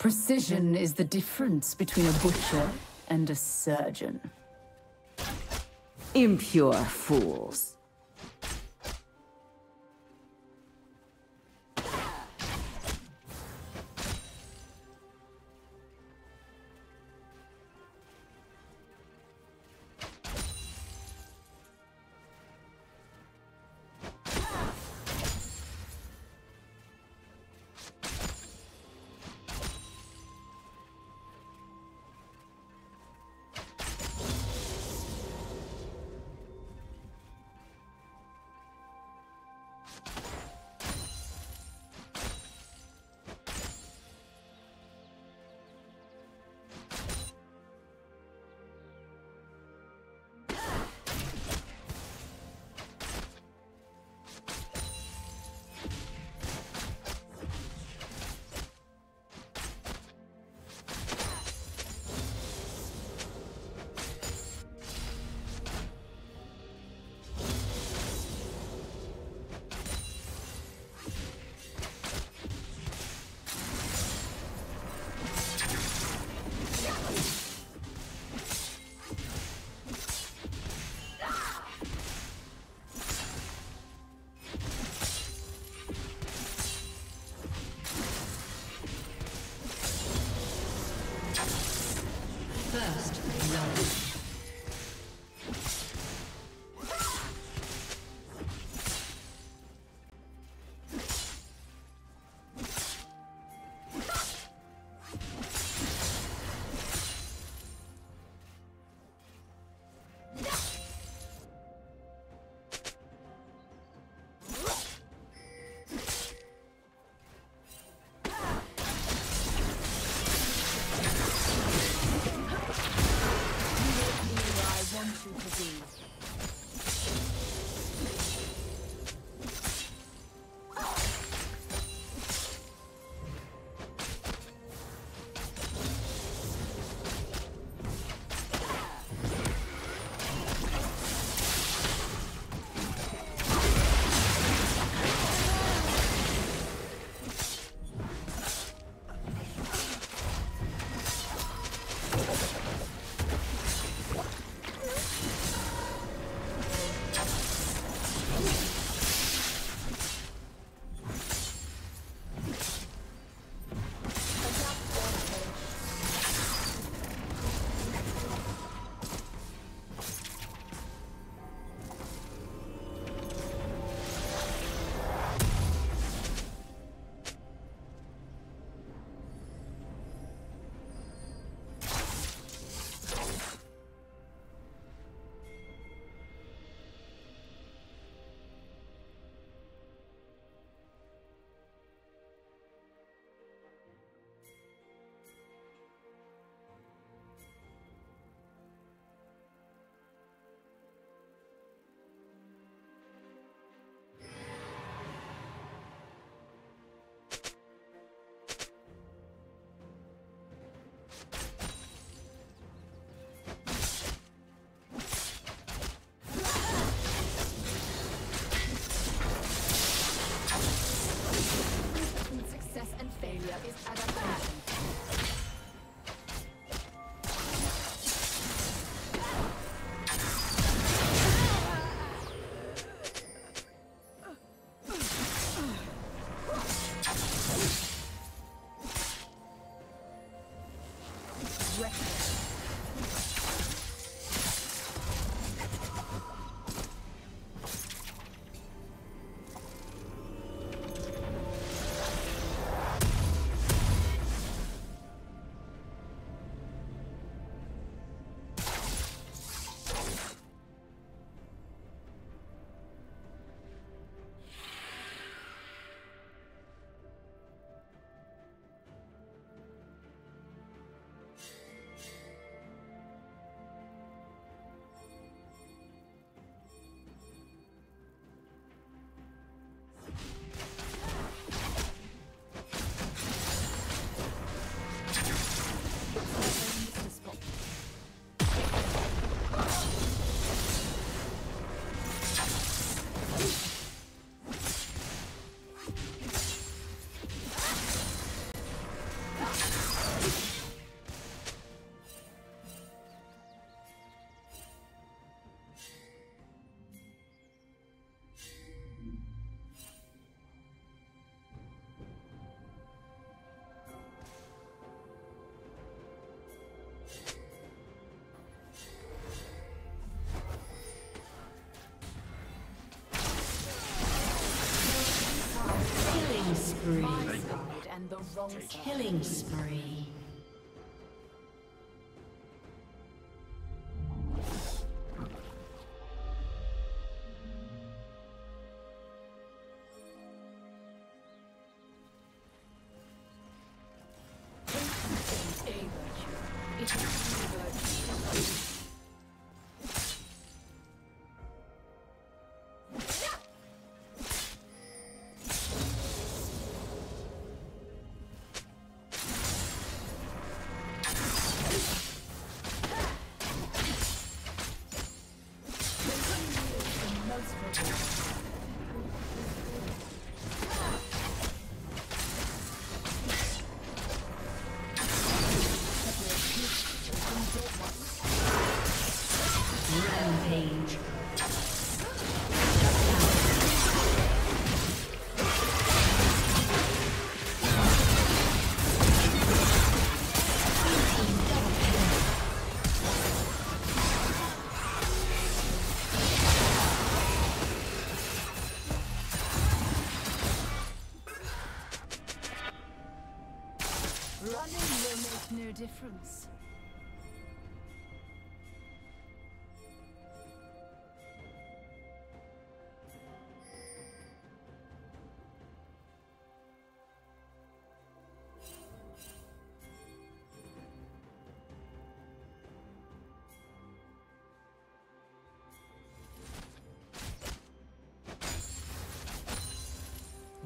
Precision is the difference between a butcher and a surgeon. Impure fools. Killing spree.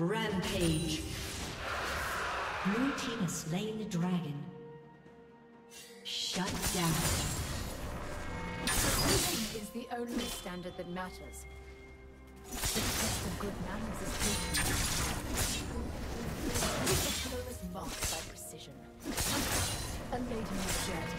Rampage. Blue team has slain the dragon. Shut down. is the only standard that matters. The test of good manners is taken. The is marked by precision. A lady in shirt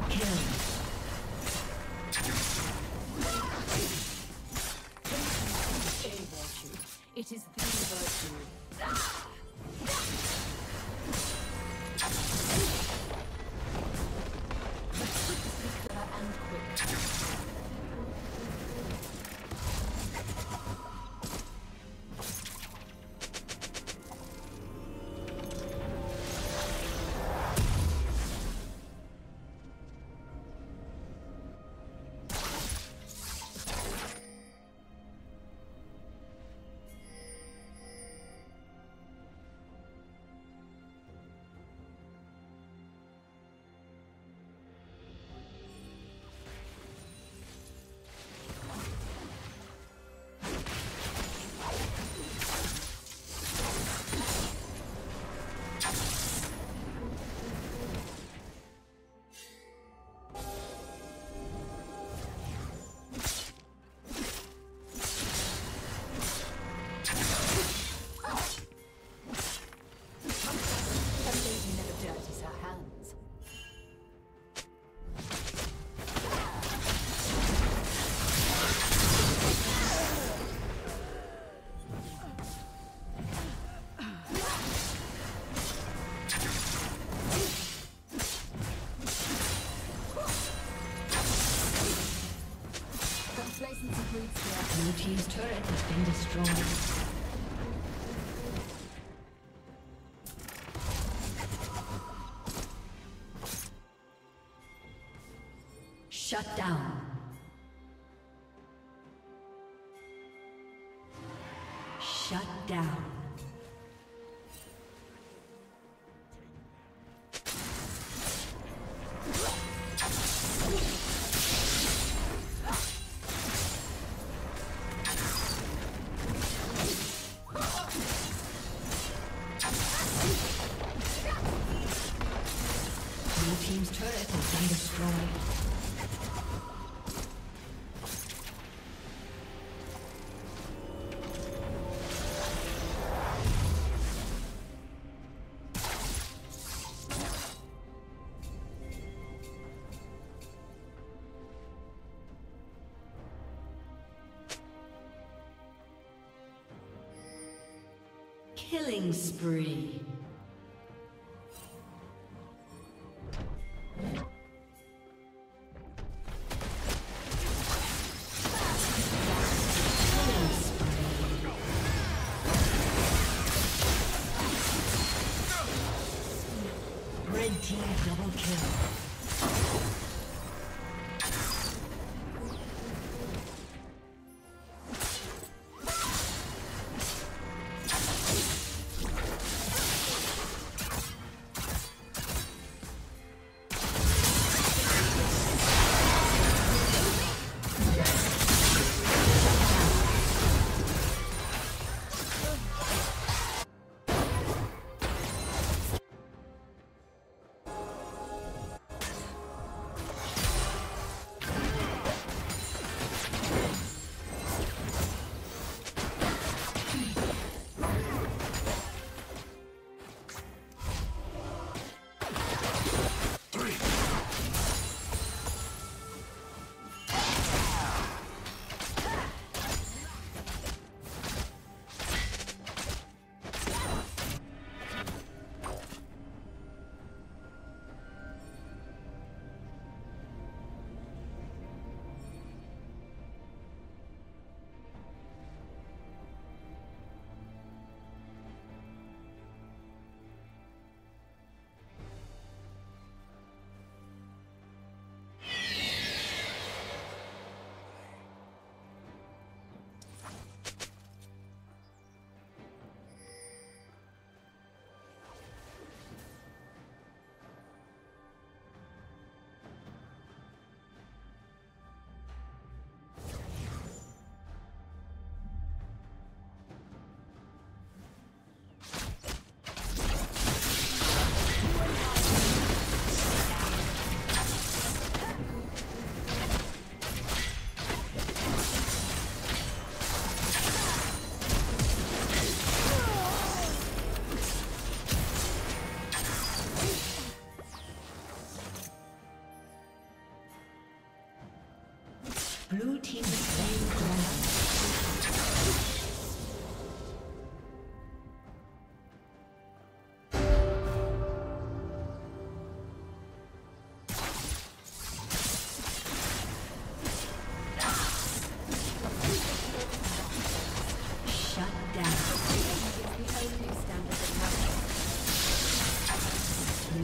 double kill. Shut down. Killing spree.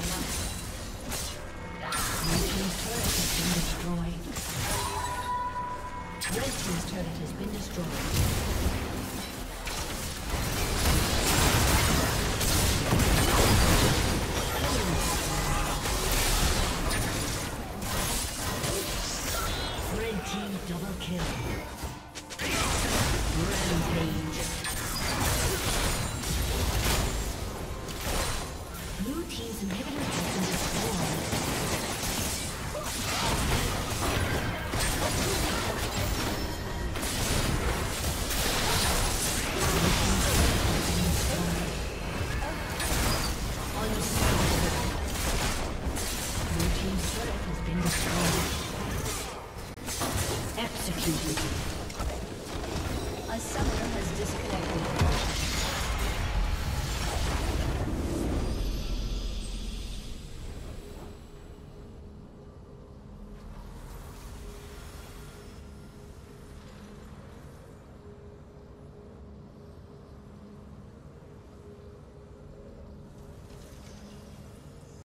음.